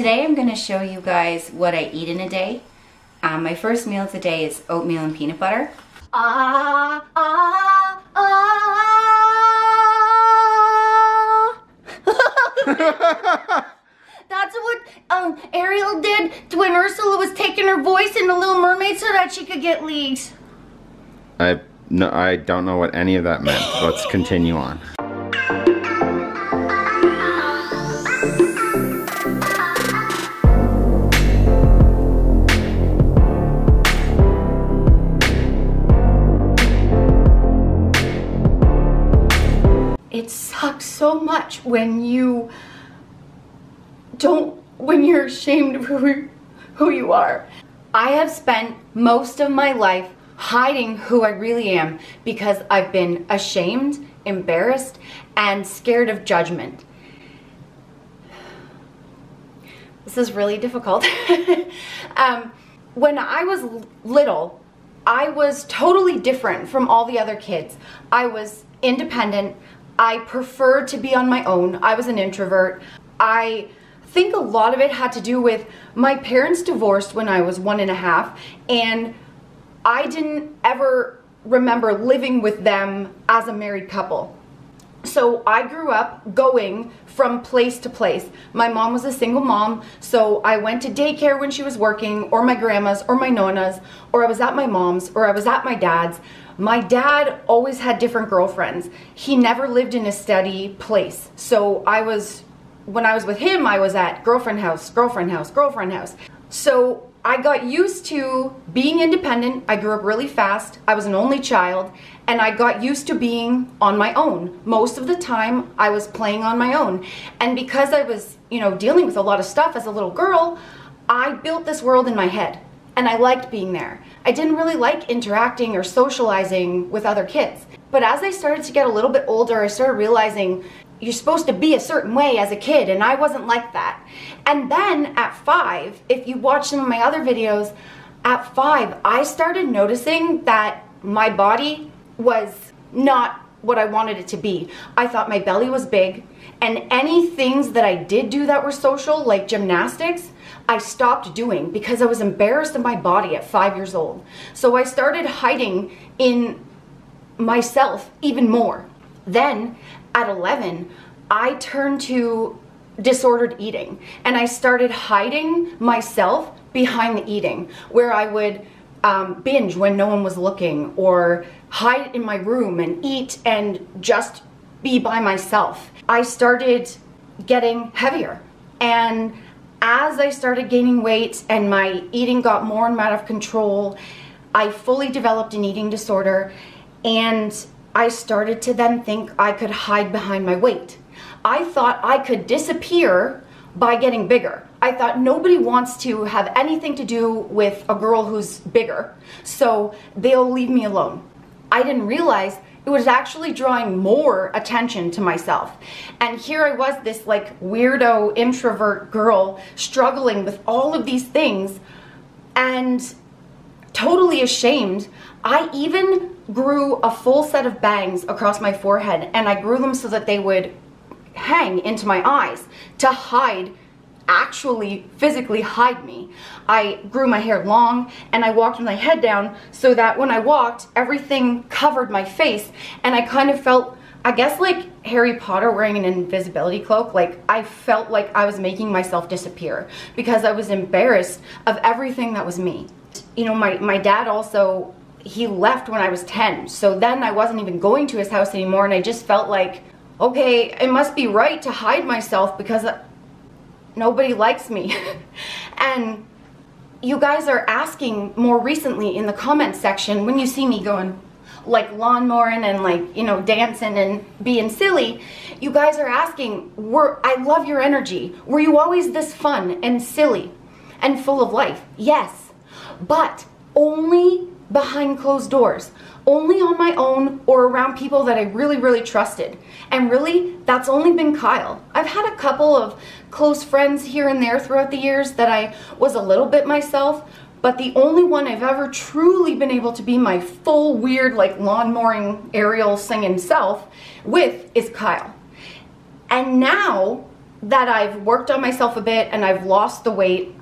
Today I'm going to show you guys what I eat in a day. Um, my first meal of the day is oatmeal and peanut butter. Ah, ah, ah. That's what um, Ariel did to when Ursula was taking her voice in The Little Mermaid so that she could get leads. I no, I don't know what any of that meant. Let's continue on. So much when you don't, when you're ashamed of who, who you are. I have spent most of my life hiding who I really am because I've been ashamed, embarrassed, and scared of judgment. This is really difficult. um, when I was little, I was totally different from all the other kids. I was independent. I preferred to be on my own. I was an introvert. I think a lot of it had to do with my parents divorced when I was one and a half, and I didn't ever remember living with them as a married couple. So I grew up going from place to place. My mom was a single mom, so I went to daycare when she was working, or my grandma's, or my nona's, or I was at my mom's, or I was at my dad's. My dad always had different girlfriends. He never lived in a steady place. So I was, when I was with him, I was at girlfriend house, girlfriend house, girlfriend house. So I got used to being independent. I grew up really fast. I was an only child and I got used to being on my own. Most of the time I was playing on my own. And because I was, you know, dealing with a lot of stuff as a little girl, I built this world in my head and I liked being there. I didn't really like interacting or socializing with other kids. But as I started to get a little bit older, I started realizing you're supposed to be a certain way as a kid, and I wasn't like that. And then at five, if you watch some of my other videos, at five, I started noticing that my body was not what I wanted it to be. I thought my belly was big, and any things that I did do that were social, like gymnastics, I stopped doing because I was embarrassed of my body at five years old. So I started hiding in myself even more. Then at 11, I turned to disordered eating and I started hiding myself behind the eating where I would um, binge when no one was looking or hide in my room and eat and just be by myself. I started getting heavier and as I started gaining weight and my eating got more and more out of control, I fully developed an eating disorder and I started to then think I could hide behind my weight. I thought I could disappear by getting bigger. I thought nobody wants to have anything to do with a girl who's bigger, so they'll leave me alone. I didn't realize it was actually drawing more attention to myself. And here I was, this like weirdo introvert girl struggling with all of these things and totally ashamed. I even grew a full set of bangs across my forehead and I grew them so that they would hang into my eyes to hide actually physically hide me. I grew my hair long and I walked with my head down so that when I walked, everything covered my face and I kind of felt, I guess like Harry Potter wearing an invisibility cloak, like I felt like I was making myself disappear because I was embarrassed of everything that was me. You know, my, my dad also, he left when I was 10, so then I wasn't even going to his house anymore and I just felt like, okay, it must be right to hide myself because uh, nobody likes me. and you guys are asking more recently in the comments section when you see me going like lawnmowing and like, you know, dancing and being silly, you guys are asking, were I love your energy. Were you always this fun and silly and full of life? Yes, but only behind closed doors only on my own or around people that I really, really trusted. And really, that's only been Kyle. I've had a couple of close friends here and there throughout the years that I was a little bit myself, but the only one I've ever truly been able to be my full weird like lawn mowing Ariel singing self with is Kyle. And now that I've worked on myself a bit and I've lost the weight.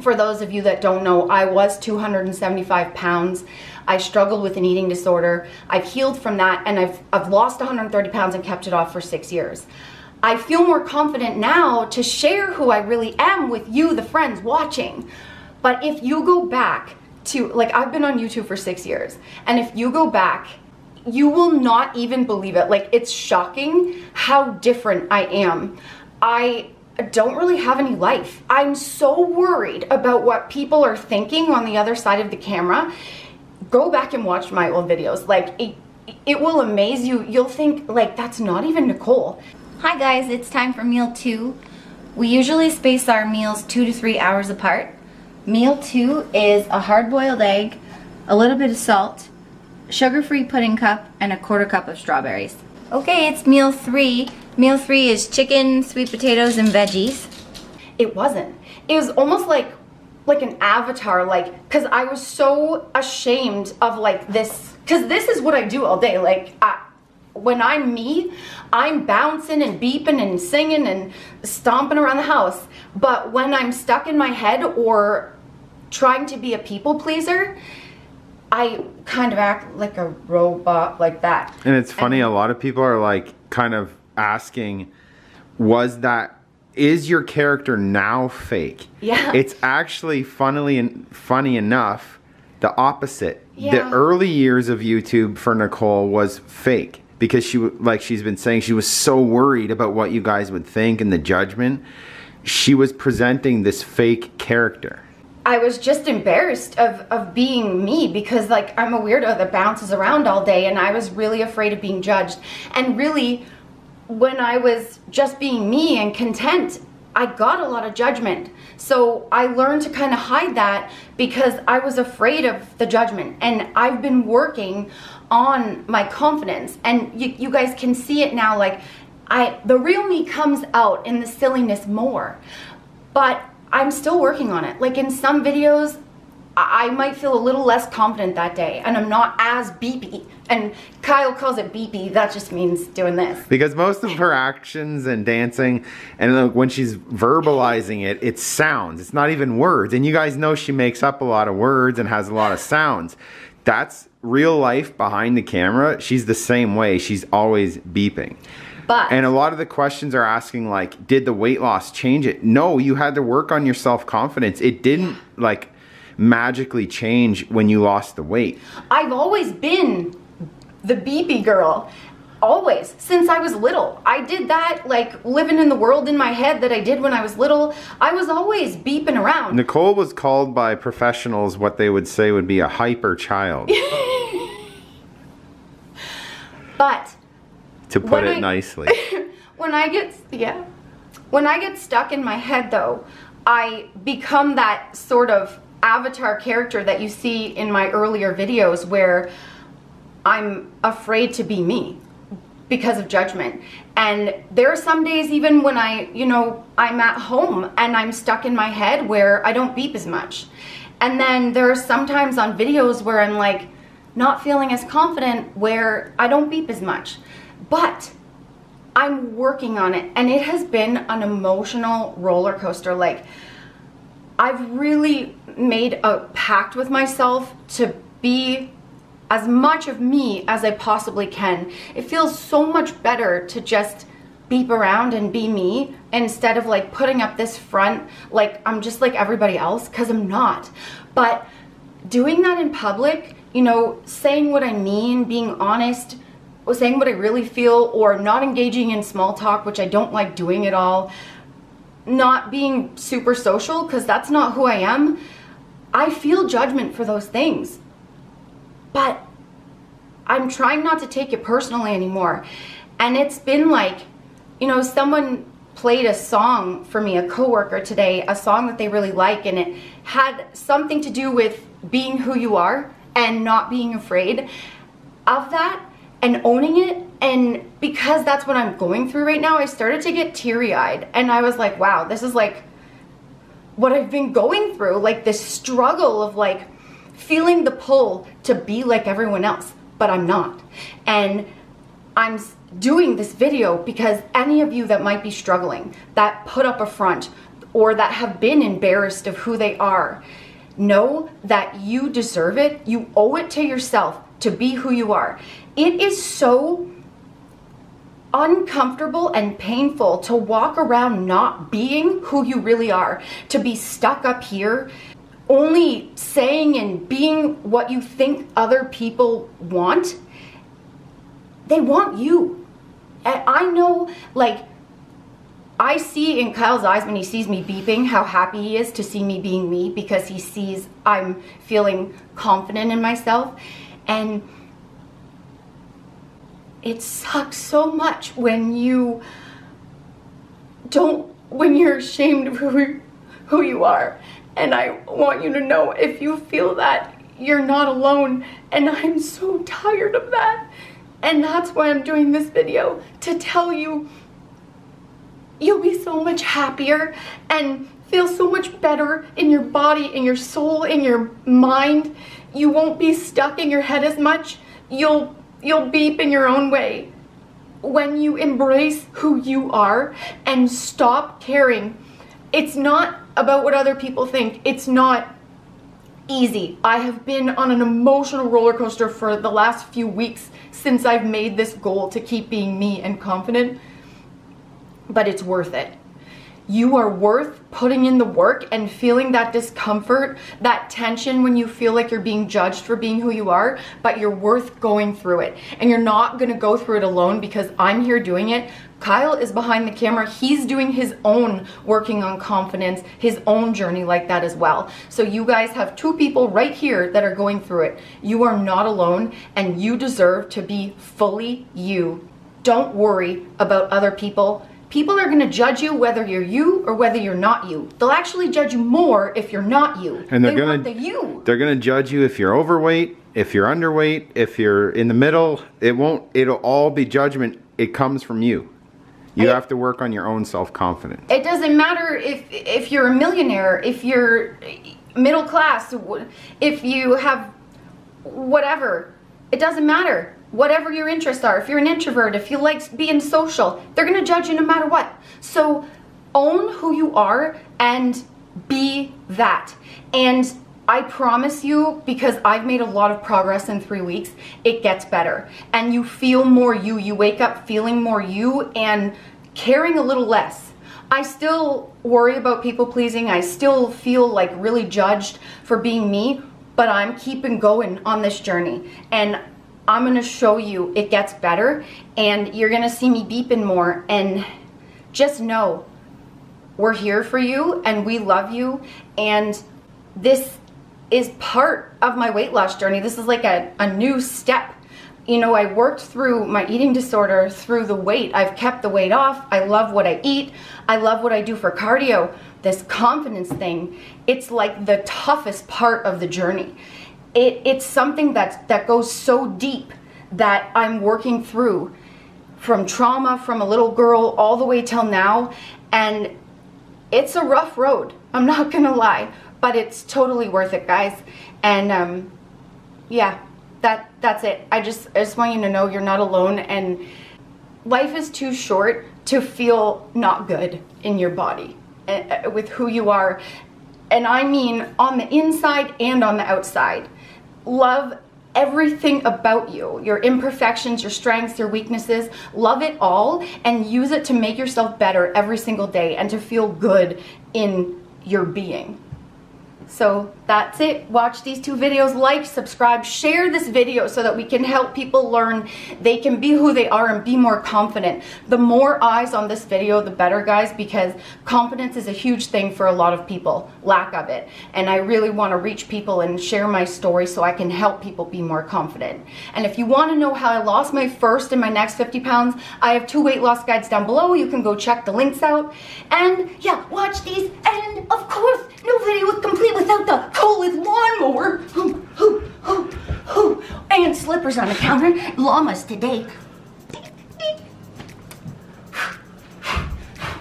For those of you that don't know, I was 275 pounds. I struggled with an eating disorder. I've healed from that and I've, I've lost 130 pounds and kept it off for six years. I feel more confident now to share who I really am with you, the friends watching. But if you go back to, like, I've been on YouTube for six years, and if you go back, you will not even believe it. Like, it's shocking how different I am. I don't really have any life. I'm so worried about what people are thinking on the other side of the camera. Go back and watch my old videos. Like, it, it will amaze you. You'll think, like, that's not even Nicole. Hi guys, it's time for meal two. We usually space our meals two to three hours apart. Meal two is a hard-boiled egg, a little bit of salt, sugar-free pudding cup, and a quarter cup of strawberries. Okay, it's meal three. Meal three is chicken, sweet potatoes, and veggies. It wasn't. It was almost like like an avatar, like, cause I was so ashamed of like this, cause this is what I do all day. Like, I, when I'm me, I'm bouncing and beeping and singing and stomping around the house. But when I'm stuck in my head or trying to be a people pleaser, I kind of act like a robot like that. And it's funny, a lot of people are like kind of asking, was that is your character now fake? Yeah. It's actually funnily and funny enough, the opposite. Yeah. The early years of YouTube for Nicole was fake because she like she's been saying she was so worried about what you guys would think and the judgment. She was presenting this fake character. I was just embarrassed of, of being me because like I'm a weirdo that bounces around all day and I was really afraid of being judged. And really when I was just being me and content, I got a lot of judgment. So I learned to kind of hide that because I was afraid of the judgment. And I've been working on my confidence. And you, you guys can see it now like I the real me comes out in the silliness more. But I'm still working on it. Like in some videos, I might feel a little less confident that day and I'm not as beepy. And Kyle calls it beepy. That just means doing this. Because most of her actions and dancing, and when she's verbalizing it, it's sounds. It's not even words. And you guys know she makes up a lot of words and has a lot of sounds. That's real life behind the camera. She's the same way. She's always beeping. But And a lot of the questions are asking like, did the weight loss change it? No, you had to work on your self-confidence. It didn't like magically change when you lost the weight. I've always been the beepy girl. Always. Since I was little. I did that like living in the world in my head that I did when I was little. I was always beeping around. Nicole was called by professionals what they would say would be a hyper child, But to put it I- nicely. when I get yeah, when I get stuck in my head though, I become that sort of avatar character that you see in my earlier videos where I'm afraid to be me because of judgment. And there are some days even when I, you know, I'm at home and I'm stuck in my head where I don't beep as much. And then there are sometimes on videos where I'm like not feeling as confident where I don't beep as much. But I'm working on it and it has been an emotional roller coaster. Like, I've really made a pact with myself to be as much of me as I possibly can. It feels so much better to just beep around and be me instead of like putting up this front like I'm just like everybody else because I'm not. But doing that in public, you know, saying what I mean, being honest, saying what I really feel, or not engaging in small talk, which I don't like doing at all, not being super social, because that's not who I am. I feel judgment for those things. But I'm trying not to take it personally anymore. And it's been like, you know, someone played a song for me, a coworker today, a song that they really like, and it had something to do with being who you are and not being afraid of that and owning it. And because that's what I'm going through right now, I started to get teary eyed. And I was like, wow, this is like what I've been going through, like this struggle of like feeling the pull to be like everyone else, but I'm not. And I'm doing this video because any of you that might be struggling, that put up a front, or that have been embarrassed of who they are, know that you deserve it. You owe it to yourself to be who you are. It is so uncomfortable and painful to walk around not being who you really are, to be stuck up here, only saying and being what you think other people want. They want you. And I know, like, I see in Kyle's eyes when he sees me beeping how happy he is to see me being me because he sees I'm feeling confident in myself. And it sucks so much when you don't, when you're ashamed of who, who you are. And I want you to know if you feel that, you're not alone. And I'm so tired of that. And that's why I'm doing this video to tell you you'll be so much happier and feel so much better in your body, in your soul, in your mind. You won't be stuck in your head as much. You'll you'll beep in your own way. When you embrace who you are and stop caring, it's not about what other people think. It's not easy. I have been on an emotional roller coaster for the last few weeks since I've made this goal to keep being me and confident, but it's worth it. You are worth putting in the work and feeling that discomfort, that tension when you feel like you're being judged for being who you are, but you're worth going through it. And you're not gonna go through it alone because I'm here doing it. Kyle is behind the camera. He's doing his own working on confidence, his own journey like that as well. So you guys have two people right here that are going through it. You are not alone and you deserve to be fully you. Don't worry about other people People are going to judge you whether you're you or whether you're not you. They'll actually judge you more if you're not you. And they're they going to the you. They're going to judge you if you're overweight, if you're underweight, if you're in the middle. It won't. It'll all be judgment. It comes from you. You it, have to work on your own self-confidence. It doesn't matter if if you're a millionaire, if you're middle class, if you have whatever. It doesn't matter whatever your interests are. If you're an introvert, if you like being social, they're to judge you no matter what. So own who you are and be that. And I promise you, because I've made a lot of progress in three weeks, it gets better. And you feel more you. You wake up feeling more you and caring a little less. I still worry about people pleasing. I still feel like really judged for being me, but I'm keeping going on this journey. And I'm gonna show you it gets better and you're gonna see me beeping more and just know we're here for you and we love you and this is part of my weight loss journey. This is like a, a new step. You know, I worked through my eating disorder through the weight. I've kept the weight off. I love what I eat. I love what I do for cardio. This confidence thing, it's like the toughest part of the journey it, it's something that, that goes so deep that I'm working through from trauma from a little girl all the way till now. And it's a rough road. I'm not gonna lie, but it's totally worth it, guys. And um, yeah, that that's it. I just I just want you to know you're not alone, and life is too short to feel not good in your body uh, with who you are. And I mean on the inside and on the outside love everything about you your imperfections, your strengths, your weaknesses. Love it all and use it to make yourself better every single day and to feel good in your being. So that's it. Watch these two videos, like, subscribe, share this video so that we can help people learn they can be who they are and be more confident. The more eyes on this video, the better, guys, because confidence is a huge thing for a lot of people, lack of it. And I really want to reach people and share my story so I can help people be more confident. And if you want to know how I lost my first and my next 50 pounds, I have two weight loss guides down below. You can go check the links out. And yeah, watch these. And of course, no video is complete without the Collet lawnmower. And slippers on the counter. Llamas today.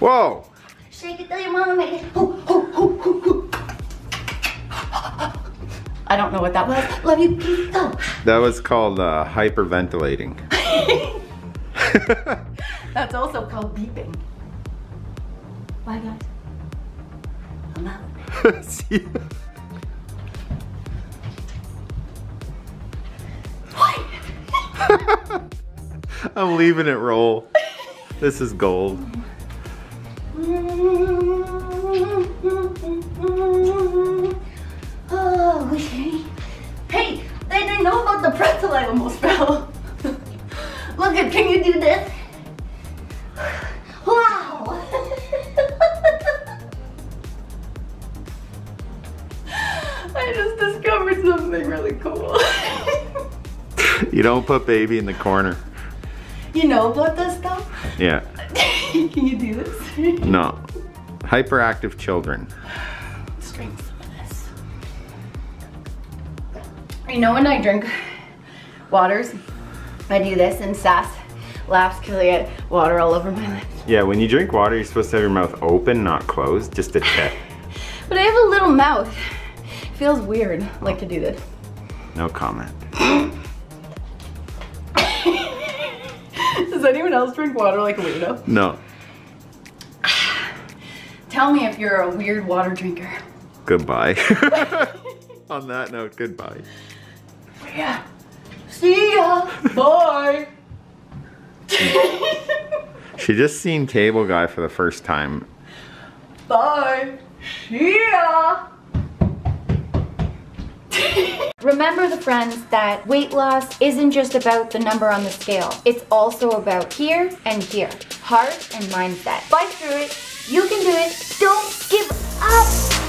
Whoa. Shake it till your mama make it. I don't know what that was. Love you. Go. That was called uh, hyperventilating. That's also called beeping. Bye guys. I'm out. See? I'm leaving it roll. This is gold. Don't put baby in the corner. you know about this stuff? Yeah. can you do this? No. Hyperactive children. Let's drink some of this. You know when I drink waters, I do this and Sass laughs because I get water all over my lips. Yeah, when you drink water, you're supposed to have your mouth open, not closed, just a tip. But I have a little mouth. It feels weird like to do this. No comment. Does anyone else drink water like a weirdo? No. Tell me if you're a weird water drinker. Goodbye. On that note, goodbye. Yeah. See ya. Bye. She just seen Cable Guy for the first time. Bye. See ya. Remember the friends that weight loss isn't just about the number on the scale. It's also about here and here. Heart and mindset. Fight through it. You can do it. Don't give up.